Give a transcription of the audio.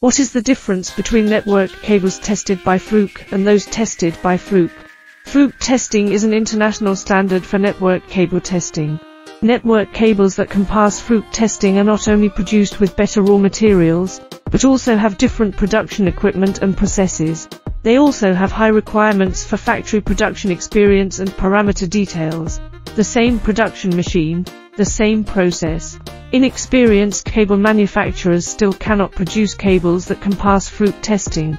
What is the difference between network cables tested by Fluke and those tested by Fluke? Fluke testing is an international standard for network cable testing. Network cables that can pass Fluke testing are not only produced with better raw materials, but also have different production equipment and processes. They also have high requirements for factory production experience and parameter details. The same production machine, the same process. Inexperienced cable manufacturers still cannot produce cables that can pass Fluke testing.